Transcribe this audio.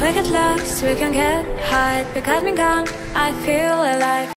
We get lost, we can get high Because me gone, I feel